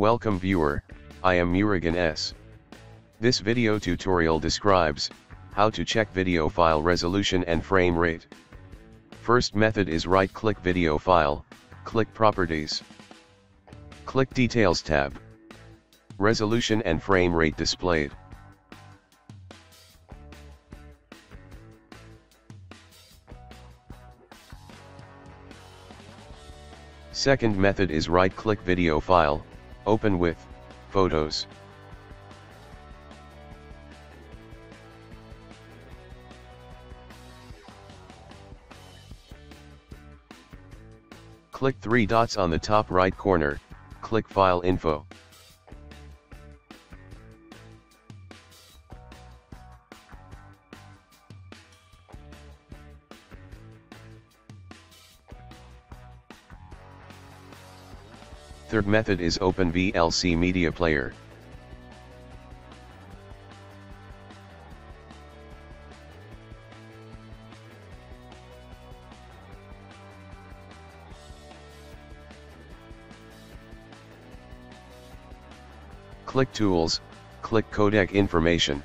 Welcome viewer, I am Murugan S. This video tutorial describes, how to check video file resolution and frame rate. First method is right click video file, click properties. Click details tab. Resolution and frame rate displayed. Second method is right click video file, open with, photos. Click three dots on the top right corner, click file info. Third method is Open VLC Media Player. Click Tools, click Codec Information.